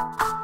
you